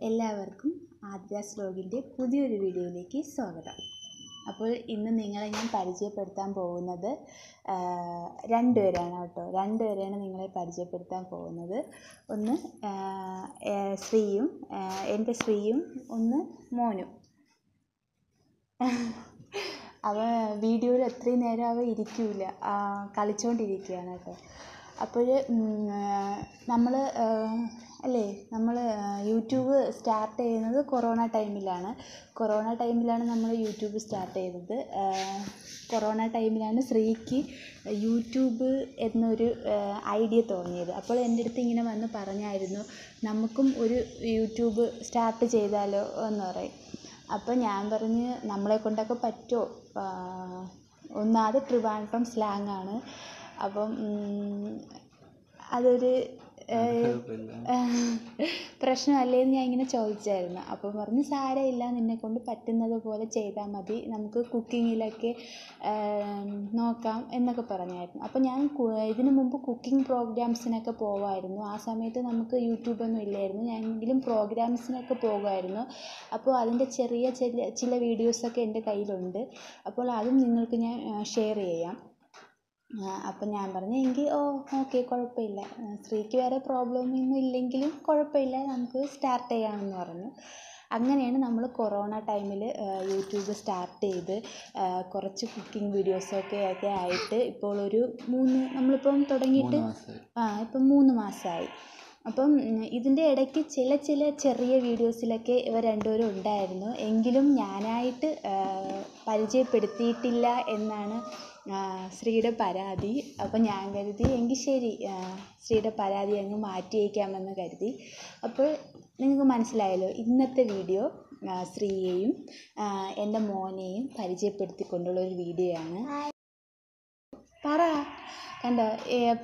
എല്ലാവർക്കും ആദ്യാസ് വ്ലോഗിന്റെ പുതിയൊരു വീഡിയോയിലേക്ക് സ്വാഗതം. അപ്പോൾ ഇന്ന് നിങ്ങളെ ഞാൻ പരിചയപ്പെടുത്താൻ പോകുന്നത് രണ്ടുപേരാണ് കേട്ടോ. രണ്ടുപേരെയാണ് നിങ്ങളെ പരിചയപ്പെടുത്താൻ പോകുന്നത്. ഒന്ന് ശ്രീയും എന്റെ ശ്രീയും ഒന്ന് മോനും. അവ വീഡിയോയിൽ എത്രയും നേരം അവ ഇരിക്കില്ല കളിച്ചുകൊണ്ടിരിക്കുകയാണ് കേട്ടോ. അപ്പോൾ നമ്മൾ അല്ലേ നമ്മൾ യൂട്യൂബ് സ്റ്റാർട്ട് ചെയ്യുന്നത് കൊറോണ ടൈമിലാണ്. കൊറോണ ടൈമിലാണ് നമ്മൾ യൂട്യൂബ് സ്റ്റാർട്ട് ചെയ്തത്. കൊറോണ ടൈമിലാണ് ശ്രീക്ക് യൂട്യൂബ് എന്നൊരു ഐഡിയ തോന്നിയത്. അപ്പോൾ എന്റെ അടുത്ത് ഇങ്ങനെ വന്ന് പറഞ്ഞായിരുന്നു നമുക്കും ഒരു യൂട്യൂബ് സ്റ്റാർട്ട് ചെയ്താലോ? എന്ന് പറയും. അപ്പോൾ ഞാൻ പറഞ്ഞ് നമ്മളെ കൊണ്ടൊക്കെ പറ്റുമോ ഒന്നാമത് ട്രിവാൻഡ്രം സ്ലാങ്ങാണ്. അപ്പം അതൊരു പ്രശ്നമല്ലേ എന്ന് ഞാൻ ഇങ്ങനെ ചോദിച്ചായിരുന്നു. അപ്പം പറഞ്ഞു സാരമില്ല നിന്നെക്കൊണ്ട് പറ്റുന്നത് പോലെ ചെയ്താൽ മതി. നമുക്ക് കുക്കിങ്ങിലൊക്കെ നോക്കാം എന്നൊക്കെ പറഞ്ഞായിരുന്നു. അപ്പോൾ ഞാൻ ഇതിനു മുമ്പ് കുക്കിംഗ് പ്രോഗ്രാംസിനൊക്കെ പോവായിരുന്നു. ആ സമയത്ത് നമുക്ക് യൂട്യൂബൊന്നും ഇല്ലായിരുന്നു. ഞാനെങ്കിലും പ്രോഗ്രാംസിനൊക്കെ പോകുമായിരുന്നു. അപ്പോൾ അതിന്റെ ചെറിയ ചില ചില വീഡിയോസൊക്കെ എന്റെ കയ്യിലുണ്ട്. അപ്പോൾ അതും നിങ്ങൾക്ക് ഞാൻ ഷെയർ ചെയ്യാം. അപ്പം ഞാൻ പറഞ്ഞു എങ്കിൽ ഓ ഓക്കെ കുഴപ്പമില്ല സ്ത്രീക്ക് വേറെ പ്രോബ്ലമൊന്നും ഇല്ലെങ്കിലും കുഴപ്പമില്ല നമുക്ക് സ്റ്റാർട്ട് ചെയ്യാമെന്ന് പറഞ്ഞു. അങ്ങനെയാണ് നമ്മൾ കൊറോണ ടൈമിൽ യൂട്യൂബ് സ്റ്റാർട്ട് ചെയ്ത് കുറച്ച് കുക്കിംഗ് വീഡിയോസൊക്കെ ഒക്കെ ആയിട്ട് ഇപ്പോൾ ഒരു മൂന്ന് നമ്മളിപ്പം തുടങ്ങിയിട്ട് ആ ഇപ്പം മൂന്ന് മാസമായി അപ്പം ഇതിന്റെ ഇടയ്ക്ക് ചില ചില ചെറിയ വീഡിയോസിലൊക്കെ ഇവർ രണ്ടുപേരും ഉണ്ടായിരുന്നു. എങ്കിലും ഞാനായിട്ട് പരിചയപ്പെടുത്തിയിട്ടില്ല എന്നാണ് ശ്രീയുടെ പരാതി. അപ്പം ഞാൻ കരുതി എങ്കിൽ ശരി ശ്രീയുടെ പരാതി അങ്ങ് മാറ്റിയേക്കാമെന്ന് കരുതി. അപ്പോൾ നിങ്ങൾക്ക് മനസ്സിലായല്ലോ ഇന്നത്തെ വീഡിയോ ശ്രീയെയും എന്റെ മോനെയും പരിചയപ്പെടുത്തിക്കൊണ്ടുള്ള ഒരു വീഡിയോ ആണ്. പറ. കണ്ടോ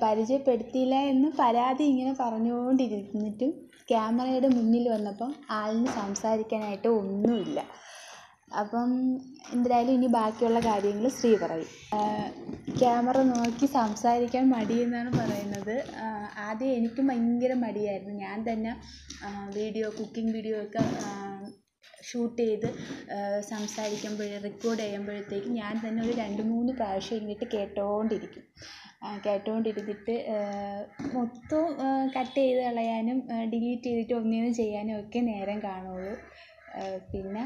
പരിചയപ്പെടുത്തിയില്ല എന്ന് പരാതി ഇങ്ങനെ പറഞ്ഞുകൊണ്ടിരുന്നിട്ടും ക്യാമറയുടെ മുന്നിൽ വന്നപ്പം ആളിന് സംസാരിക്കാനായിട്ട് ഒന്നുമില്ല. അപ്പം എന്തായാലും ഇനി ബാക്കിയുള്ള കാര്യങ്ങൾ ശ്രീ പറയും. ക്യാമറ നോക്കി സംസാരിക്കാൻ മടിയെന്നാണ് പറയുന്നത്. ആദ്യം എനിക്കും ഭയങ്കര മടിയായിരുന്നു. ഞാൻ തന്നെ വീഡിയോ കുക്കിംഗ് വീഡിയോ ഒക്കെ ഷൂട്ട് ചെയ്ത് സംസാരിക്കുമ്പോൾ റെക്കോർഡ് ചെയ്യുമ്പോഴത്തേക്ക് ഞാൻ തന്നെ ഒരു രണ്ട് മൂന്ന് പ്രാവശ്യം ഇരുന്നിട്ട് കേട്ടോണ്ടിരിക്കും. കേട്ടോണ്ടിരുന്നിട്ട് മൊത്തം കട്ട് ചെയ്ത് കളയാനും ഡിലീറ്റ് ചെയ്തിട്ട് ഒന്നിനും ചെയ്യാനും ഒക്കെ നേരം കാണുള്ളൂ. പിന്നെ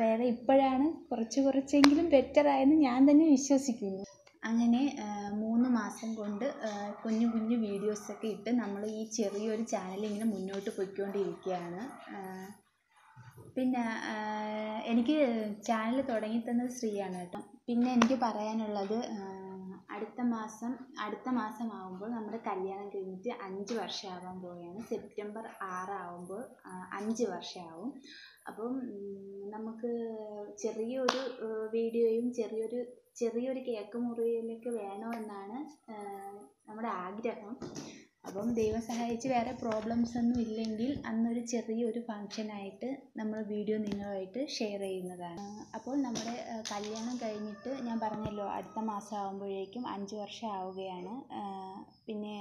വേറെ ഇപ്പോഴാണ് കുറച്ച് കുറച്ചെങ്കിലും ബെറ്ററായെന്ന് ഞാൻ തന്നെ വിശ്വസിക്കുന്നു. അങ്ങനെ മൂന്ന് മാസം കൊണ്ട് കുഞ്ഞു കുഞ്ഞു വീഡിയോസൊക്കെ ഇട്ട് നമ്മൾ ഈ ചെറിയൊരു ചാനൽ ഇങ്ങനെ മുന്നോട്ട് പോയിക്കൊണ്ടിരിക്കുകയാണ്. പിന്നെ എനിക്ക് ചാനൽ തുടങ്ങി തന്നത് ശ്രീയാണ് കേട്ടോ. പിന്നെ എനിക്ക് പറയാനുള്ളത് അടുത്ത മാസം അടുത്ത മാസം ആവുമ്പോൾ നമ്മുടെ കല്യാണം കഴിഞ്ഞിട്ട് അഞ്ച് വർഷമാവാൻ പോവുകയാണ്. സെപ്റ്റംബർ ആറാവുമ്പോൾ അഞ്ച് വർഷമാവും. അപ്പം നമുക്ക് ചെറിയൊരു വീഡിയോയും ചെറിയൊരു ചെറിയൊരു കേക്ക് മുറിയിലേക്ക് വേണമെന്നാണ് നമ്മുടെ ആഗ്രഹം. അപ്പം ദൈവം സഹായിച്ച് വേറെ പ്രോബ്ലംസ് ഒന്നും ഇല്ലെങ്കിൽ അന്നൊരു ചെറിയൊരു ഫങ്ഷനായിട്ട് നമ്മൾ വീഡിയോ നിങ്ങളുമായിട്ട് ഷെയർ ചെയ്യുന്നതാണ്. അപ്പോൾ നമ്മുടെ കല്യാണം കഴിഞ്ഞിട്ട് ഞാൻ പറഞ്ഞല്ലോ അടുത്ത മാസം ആകുമ്പോഴേക്കും അഞ്ച് വർഷം ആവുകയാണ്. പിന്നെ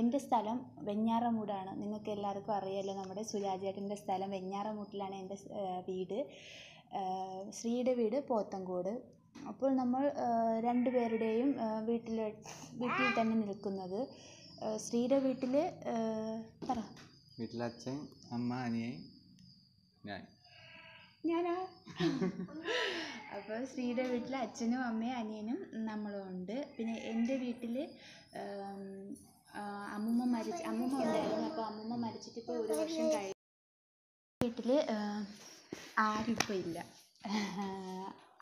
എന്റെ സ്ഥലം വെഞ്ഞാറമൂടാണ്. നിങ്ങൾക്ക് എല്ലാവർക്കും അറിയാമല്ലോ നമ്മുടെ സുരാജേട്ടന്റെ സ്ഥലം വെഞ്ഞാറമൂട്ടിലാണ് എന്റെ വീട്. ശ്രീയുടെ വീട് പോത്തങ്കോട്. അപ്പോൾ നമ്മൾ രണ്ടുപേരുടെയും വീട്ടിൽ വീട്ടിൽ തന്നെ നിൽക്കുന്നത്. ശ്രീയുടെ വീട്ടിൽ പറ. വീട്ടിൽ അച്ഛൻ അമ്മ അനിയൻ ഞാൻ. ഞാനാ? അപ്പോൾ ശ്രീയുടെ വീട്ടിൽ അച്ഛനും അമ്മയും അനിയനും നമ്മളും ഉണ്ട്. പിന്നെ എന്റെ വീട്ടിൽ അമ്മൂമ്മ മരിച്ച് അമ്മൂമ്മ ഉണ്ടായിരുന്നു. അപ്പോൾ അമ്മൂമ്മ മരിച്ചിട്ട് ഇപ്പോൾ ഒരു വർഷം കഴിഞ്ഞു വീട്ടിൽ ആരും ഇപ്പോൾ ഇല്ല.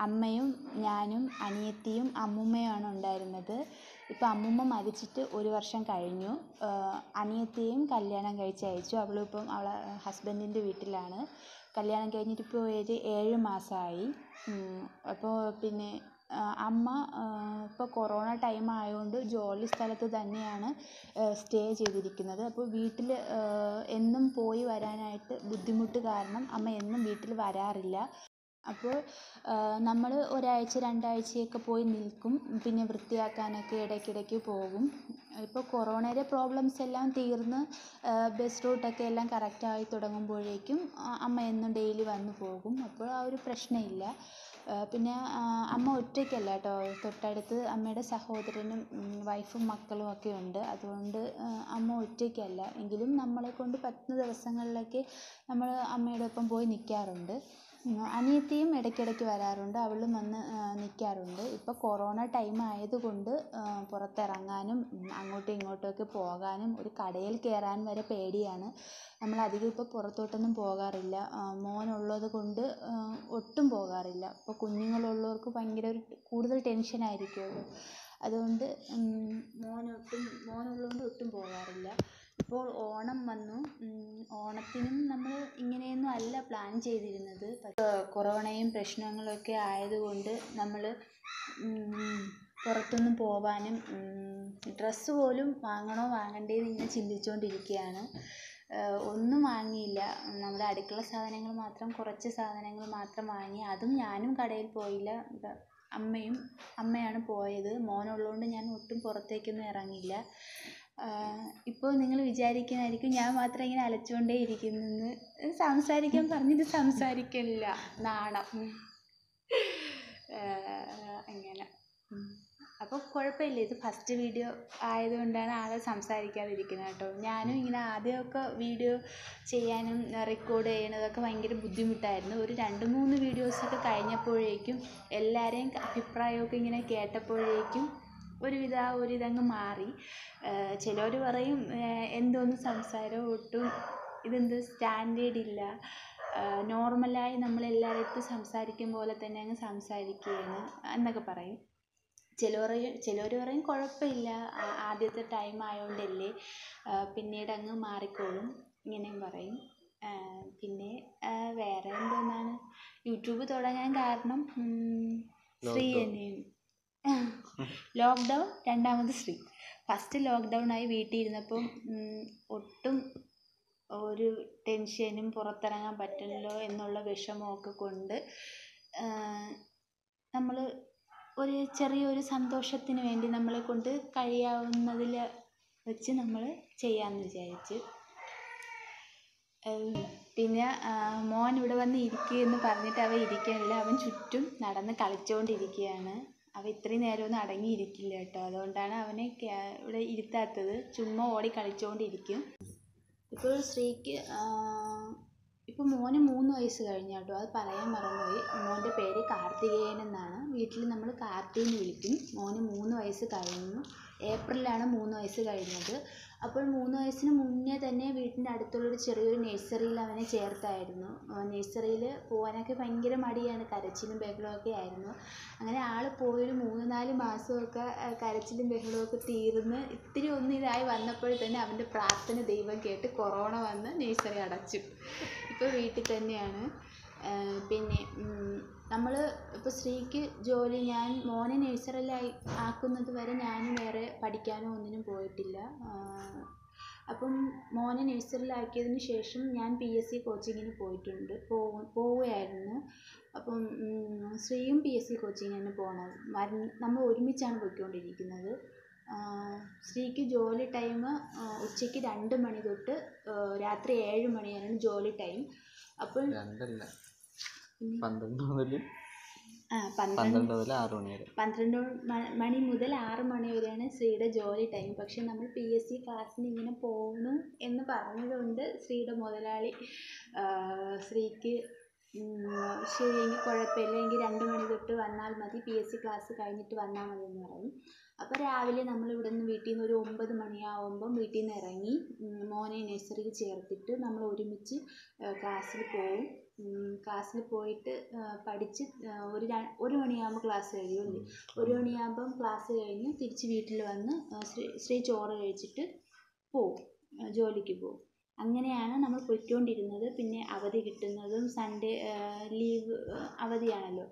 അമ്മയും ഞാനും അനിയത്തിയും അമ്മൂമ്മയുമാണ് ഉണ്ടായിരുന്നത്. ഇപ്പോൾ അമ്മൂമ്മ മരിച്ചിട്ട് ഒരു വർഷം കഴിഞ്ഞു. അനിയത്തിയും കല്യാണം കഴിച്ച് അയച്ചു. അവളിപ്പം അവളെ ഹസ്ബൻഡിന്റെ വീട്ടിലാണ്. കല്യാണം കഴിഞ്ഞിട്ട് ഇപ്പോൾ ഒരു ഏഴ് മാസമായി. അപ്പോൾ പിന്നെ അമ്മ ഇപ്പോൾ കൊറോണ ടൈം ആയതുകൊണ്ട് ജോലി സ്ഥലത്ത് തന്നെയാണ് സ്റ്റേ ചെയ്തിരിക്കുന്നത്. അപ്പോൾ വീട്ടിൽ എന്നും പോയി വരാനായിട്ട് ബുദ്ധിമുട്ട് കാരണം അമ്മ എന്നും വീട്ടിൽ വരാറില്ല. അപ്പോൾ നമ്മൾ ഒരാഴ്ച രണ്ടാഴ്ചയൊക്കെ പോയി നിൽക്കും. പിന്നെ വൃത്തിയാക്കാനൊക്കെ ഇടയ്ക്കിടയ്ക്ക് പോകും. ഇപ്പോൾ കൊറോണയുടെ പ്രോബ്ലംസ് എല്ലാം തീർന്ന് ബസ് റൂട്ടൊക്കെ എല്ലാം കറക്റ്റായി തുടങ്ങുമ്പോഴേക്കും അമ്മ എന്നും ഡെയിലി വന്ന് പോകും. അപ്പോൾ ആ ഒരു പ്രശ്നമില്ല. പിന്നെ അമ്മ ഒറ്റയ്ക്കല്ല കേട്ടോ. തൊട്ടടുത്ത് അമ്മയുടെ സഹോദരനും വൈഫും മക്കളും ഒക്കെ ഉണ്ട്. അതുകൊണ്ട് അമ്മ ഒറ്റയ്ക്കല്ല. എങ്കിലും നമ്മളെക്കൊണ്ട് പറ്റുന്ന ദിവസങ്ങളിലൊക്കെ നമ്മൾ അമ്മയുടെ ഒപ്പം പോയി നിൽക്കാറുണ്ട്. അനിയത്തിയും ഇടയ്ക്കിടയ്ക്ക് വരാറുണ്ട്. അവളും വന്ന് നിൽക്കാറുണ്ട് ഇപ്പോൾ കൊറോണ ടൈം ആയതുകൊണ്ട് പുറത്തിറങ്ങാനും അങ്ങോട്ടും ഇങ്ങോട്ടുമൊക്കെ പോകാനും ഒരു കടയിൽ കയറാൻ വരെ പേടിയാണ്. നമ്മൾ അധികം ഇപ്പോൾ പുറത്തോട്ടൊന്നും പോകാറില്ല. മോനുള്ളത് കൊണ്ട് ഒട്ടും പോകാറില്ല. ഇപ്പോൾ കുഞ്ഞുങ്ങളുള്ളവർക്ക് ഭയങ്കര ഒരു കൂടുതൽ ടെൻഷൻ ആയിരിക്കുമല്ലോ. അതുകൊണ്ട് മോനൊട്ടും മോനുള്ളതുകൊണ്ട് ഒട്ടും പോകാറില്ല. ഇപ്പോൾ ഓണം വന്നു. ഓണത്തിനും നമ്മൾ ഇങ്ങനെയൊന്നും അല്ല പ്ലാൻ ചെയ്തിരുന്നത്. കൊറോണയും പ്രശ്നങ്ങളൊക്കെ ആയതുകൊണ്ട് നമ്മൾ പുറത്തൊന്നും പോവാനും ഡ്രസ്സ് പോലും വാങ്ങണോ വാങ്ങണ്ടേ എന്ന് ഇങ്ങനെ ചിന്തിച്ചുകൊണ്ടിരിക്കുകയാണ് ഒന്നും വാങ്ങിയില്ല. നമ്മുടെ അടുക്കള സാധനങ്ങൾ മാത്രം കുറച്ച് സാധനങ്ങൾ മാത്രം വാങ്ങി. അതും ഞാനും കടയിൽ പോയില്ല. അമ്മയും അമ്മയാണ് പോയത്. മോനുള്ളതുകൊണ്ട് ഞാൻ ഒട്ടും പുറത്തേക്കൊന്നും ഇറങ്ങിയില്ല. ഇപ്പോൾ നിങ്ങൾ വിചാരിക്കുന്നതായിരിക്കും ഞാൻ മാത്രം ഇങ്ങനെ അലച്ചുകൊണ്ടേ ഇരിക്കുന്നെന്ന്. സംസാരിക്കാൻ പറഞ്ഞിട്ട് സംസാരിക്കില്ല നാണം. അങ്ങനെ. അപ്പോൾ കുഴപ്പമില്ല. ഇത് ഫസ്റ്റ് വീഡിയോ ആയതുകൊണ്ടാണ് ആളെ സംസാരിക്കാതിരിക്കുന്നത് കേട്ടോ. ഞാനും ഇങ്ങനെ ആദ്യമൊക്കെ വീഡിയോ ചെയ്യാനും റെക്കോർഡ് ചെയ്യണതൊക്കെ ഭയങ്കര ബുദ്ധിമുട്ടായിരുന്നു. ഒരു രണ്ട് മൂന്ന് വീഡിയോസൊക്കെ കഴിഞ്ഞപ്പോഴേക്കും എല്ലാവരെയും അഭിപ്രായമൊക്കെ ഇങ്ങനെ കേട്ടപ്പോഴേക്കും ഒരുവിധ ആ ഒരു ഇതങ്ങ് മാറി ചിലർ പറയും എന്തോന്ന് സംസാരം ഒട്ടും ഇതെന്ത് സ്റ്റാൻഡേർഡ് ഇല്ല. നോർമലായി നമ്മൾ എല്ലാവരുടെ അടുത്തും സംസാരിക്കും പോലെ തന്നെ അങ്ങ് സംസാരിക്കുകയാണ് എന്നൊക്കെ പറയും. ചിലർ ചിലർ പറയും കുഴപ്പമില്ല ആദ്യത്തെ ടൈം ആയതുകൊണ്ടല്ലേ പിന്നീട് അങ്ങ് മാറിക്കോളും ഇങ്ങനെയും പറയും. പിന്നെ വേറെ എന്തോന്നാണ്? യൂട്യൂബ് തുടങ്ങാൻ കാരണം ശ്രീ തന്നെയാണ് ലോക്ക്ഡൗൺ രണ്ടാമത് ശ്രീ ഫസ്റ്റ് വീട്ടിൽ ഇരുന്നപ്പം ഒട്ടും ഒരു ടെൻഷനും പുറത്തിറങ്ങാൻ പറ്റില്ലല്ലോ എന്നുള്ള വിഷമമൊക്കെ കൊണ്ട് നമ്മൾ ഒരു ചെറിയൊരു സന്തോഷത്തിന് വേണ്ടി നമ്മളെ കൊണ്ട് കഴിയാവുന്നതിൽ വെച്ച് നമ്മൾ ചെയ്യാമെന്ന് വിചാരിച്ചു. പിന്നെ മോൻ ഇവിടെ വന്ന് ഇരിക്കുമെന്ന് പറഞ്ഞിട്ട് അവൻ ഇരിക്കണില്ല അവൻ ചുറ്റും നടന്ന് കളിച്ചുകൊണ്ടിരിക്കുകയാണ് അവൻ ഇത്രയും നേരമൊന്നും അടങ്ങിയിരിക്കില്ല കേട്ടോ. അതുകൊണ്ടാണ് അവനെ ഇവിടെ ഇരുത്താത്തത്. ചുമ്മാ ഓടി കളിച്ചുകൊണ്ടിരിക്കും ഇപ്പോൾ സ്ത്രീക്ക് ഇപ്പോൾ മോന് മൂന്ന് വയസ്സ് കഴിഞ്ഞു കേട്ടോ. അത് പറയാൻ മറന്നുപോയി. മോന്റെ പേര് കാർത്തികേയൻ എന്നാണ്. വീട്ടിൽ നമ്മൾ കാർത്തി എന്ന് വിളിക്കും. മോന് മൂന്ന് വയസ്സ് കഴിഞ്ഞു. ഏപ്രിലാണ് മൂന്ന് വയസ്സ് കഴിഞ്ഞത്. അപ്പോൾ മൂന്ന് വയസ്സിന് മുന്നേ തന്നെ വീട്ടിന്റെ അടുത്തുള്ളൊരു ചെറിയൊരു നഴ്സറിയിൽ അവനെ ചേർത്തായിരുന്നു. നഴ്സറിയിൽ പോകാനൊക്കെ ഭയങ്കര മടിയാണ്. കരച്ചിലും ബഹളമൊക്കെ ആയിരുന്നു. അങ്ങനെ ആൾ പോയൊരു മൂന്ന് നാല് മാസമൊക്കെ കരച്ചിലും ബഹളമൊക്കെ തീർന്ന് ഇത്തിരി ഒന്ന് ഇതായി വന്നപ്പോൾ തന്നെ അവന്റെ പ്രാർത്ഥന ദൈവം കേട്ട് കൊറോണ വന്ന് നഴ്സറി അടച്ചു. ഇപ്പോൾ വീട്ടിൽ തന്നെയാണ്. പിന്നെ നമ്മൾ ഇപ്പോൾ സ്ത്രീക്ക് ജോലി ഞാൻ മോനെ നഴ്സറിയിൽ ആക്കുന്നത് വരെ ഞാൻ വേറെ പഠിക്കാനോ ഒന്നിനും പോയിട്ടില്ല. അപ്പം മോനെ നഴ്സറിയിലാക്കിയതിന് ശേഷം ഞാൻ പി എസ് സി കോച്ചിങ്ങിന് പോയിട്ടുണ്ട്. പോവുകയായിരുന്നു. അപ്പം സ്ത്രീയും പി എസ് സി കോച്ചിങ്ങിന് പോകണം നമ്മൾ ഒരുമിച്ചാണ് പോയിക്കൊണ്ടിരിക്കുന്നത്. സ്ത്രീക്ക് ജോലി ടൈം ഉച്ചയ്ക്ക് രണ്ട് മണി തൊട്ട് രാത്രി ഏഴ് മണി വരെയാണ് ജോലി ടൈം. അപ്പം പന്ത്രണ്ട് മുതൽ പന്ത്രണ്ട് മുതൽ ആറ് മണി വരെ പന്ത്രണ്ട് മണി മുതൽ ആറ് മണി വരെയാണ് ശ്രീയുടെ ജോലി ടൈം പക്ഷെ നമ്മൾ പി എസ് സി ക്ലാസ്സിന് ഇങ്ങനെ പോകണം എന്ന് പറഞ്ഞതുകൊണ്ട് ശ്രീയുടെ മുതലാളി ശ്രീക്ക് ശരി ശരിയെങ്കിൽ കുഴപ്പമില്ല എങ്കിൽ രണ്ട് മണി തൊട്ട് വന്നാൽ മതി പി എസ് സി ക്ലാസ് കഴിഞ്ഞിട്ട് വന്നാൽ മതി എന്ന് പറയും അപ്പോൾ രാവിലെ നമ്മൾ ഇവിടെ നിന്ന് വീട്ടിൽ നിന്ന് ഒരു ഒമ്പത് മണിയാവുമ്പം വീട്ടിൽ നിന്ന് ഇറങ്ങി മോനെ നഴ്സറിയിൽ ചേർത്തിട്ട് നമ്മൾ ഒരുമിച്ച് ക്ലാസ്സിൽ പോവും. ക്ലാസ്സിൽ പോയിട്ട് പഠിച്ച് ഒരു ഒരു മണിയാകുമ്പോൾ ക്ലാസ് കഴിയുമല്ലേ? ഒരു മണിയാകുമ്പം ക്ലാസ് കഴിഞ്ഞ് തിരിച്ച് വീട്ടിൽ വന്ന് ശ്രീ ശ്രീ ചോറ് കഴിച്ചിട്ട് പോവും ജോലിക്ക് പോവും. അങ്ങനെയാണ് നമ്മൾ പൊയ്ക്കൊണ്ടിരുന്നത്. പിന്നെ അവധി കിട്ടുന്നതും സൺഡേ ലീവ് അവധിയാണല്ലോ.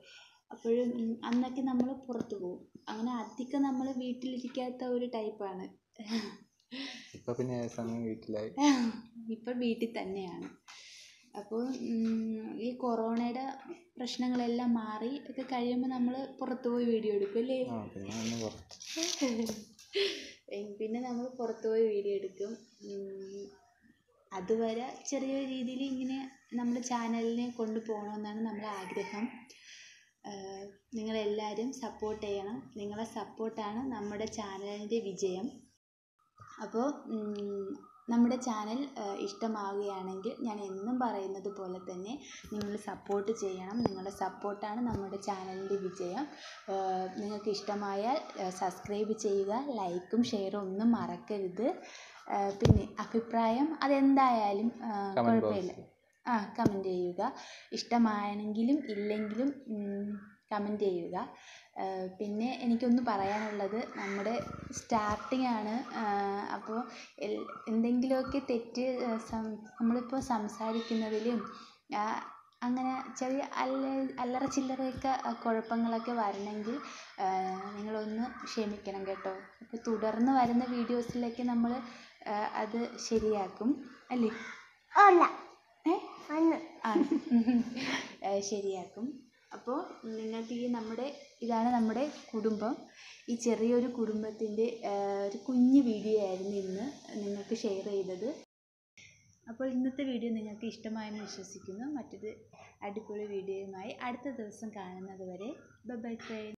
അപ്പോഴും ഉം, അന്നൊക്കെ നമ്മൾ പുറത്തു പോകും അങ്ങനെ അധികം നമ്മൾ വീട്ടിലിരിക്കാത്ത ഒരു ടൈപ്പാണ് ഇപ്പൊ പിന്നെ സമയം വീട്ടിലായി. ഇപ്പം വീട്ടിൽ തന്നെയാണ്. അപ്പോൾ ഈ കൊറോണയുടെ പ്രശ്നങ്ങളെല്ലാം മാറി ഒക്കെ കഴിയുമ്പോൾ നമ്മൾ പുറത്ത് പോയി വീഡിയോ എടുക്കും അല്ലേ? പിന്നെ നമ്മൾ പുറത്ത്. പോയി വീഡിയോ എടുക്കും. അതുവരെ ചെറിയ രീതിയിൽ ഇങ്ങനെ നമ്മുടെ ചാനലിനെ കൊണ്ടുപോകണമെന്നാണ് നമ്മുടെ ആഗ്രഹം. നിങ്ങളെല്ലാവരും സപ്പോർട്ട് ചെയ്യണം. നിങ്ങളെ സപ്പോർട്ടാണ് നമ്മുടെ ചാനലിന്റെ വിജയം. അപ്പോൾ നമ്മുടെ ചാനൽ ഇഷ്ടമാവുകയാണെങ്കിൽ ഞാൻ എന്നും പറയുന്നത് പോലെ തന്നെ നിങ്ങൾ സപ്പോർട്ട് ചെയ്യണം. നിങ്ങളുടെ സപ്പോർട്ടാണ് നമ്മുടെ ചാനലിന്റെ വിജയം. നിങ്ങൾക്ക് ഇഷ്ടമായാൽ സബ്സ്ക്രൈബ് ചെയ്യുക ലൈക്കും ഷെയറും ഒന്നും മറക്കരുത്. പിന്നെ അഭിപ്രായം അതെന്തായാലും കുഴപ്പമില്ല. ആ കമന്റ് ചെയ്യുക. ഇഷ്ടമായെങ്കിലും ഇല്ലെങ്കിലും കമന്റ് ചെയ്യുക. പിന്നെ എനിക്കൊന്ന് പറയാനുള്ളത് നമ്മുടെ സ്റ്റാർട്ടിംഗ് ആണ്. അപ്പോൾ എന്തെങ്കിലുമൊക്കെ തെറ്റ് നമ്മളിപ്പോൾ സംസാരിക്കുന്നതിലും അങ്ങനെ ചെറിയ അല്ല അല്ലറ ചില്ലറയൊക്കെ കുഴപ്പങ്ങളൊക്കെ വരണമെങ്കിൽ നിങ്ങൾ നിങ്ങളൊന്ന് ക്ഷമിക്കണം കേട്ടോ. അപ്പോൾ തുടർന്ന് വരുന്ന വീഡിയോസിലൊക്കെ നമ്മൾ അത് ശരിയാക്കും. അല്ലേ? ആ ഏ, ശരിയാക്കും. അപ്പോൾ നിങ്ങൾക്ക് ഈ നമ്മുടെ ഇതാണ് നമ്മുടെ കുടുംബം. ഈ ചെറിയൊരു കുടുംബത്തിന്റെ ഒരു കുഞ്ഞു വീഡിയോ ആയിരുന്നു ഇന്ന് നിങ്ങൾക്ക് ഷെയർ ചെയ്തത്. അപ്പോൾ ഇന്നത്തെ വീഡിയോ നിങ്ങൾക്ക് ഇഷ്ടമായെന്ന് വിശ്വസിക്കുന്നു. മറ്റൊരു അടിപൊളി വീഡിയോയുമായി അടുത്ത ദിവസം കാണുന്നത് വരെ. By front